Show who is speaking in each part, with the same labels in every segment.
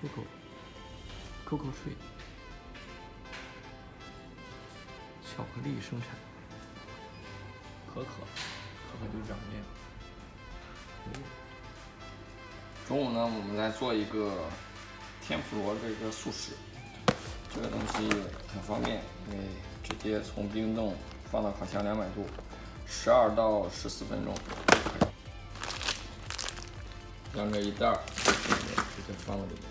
Speaker 1: ，Coco，Coco tree，，巧克力生产，可可，可可就长这样。中午呢，我们来做一个天妇罗这个速食，这个东西很方便，因为直接从冰冻放到烤箱两百度，十二到十四分钟。两个一袋儿，直接放了里面。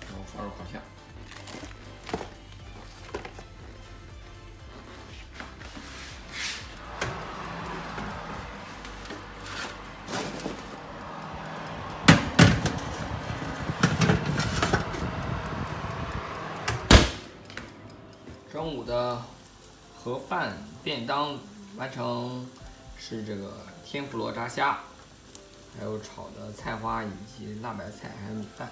Speaker 1: 然后放入烤箱。中午的盒饭便当完成，是这个天妇罗炸虾，还有炒的菜花以及辣白菜，还有米饭。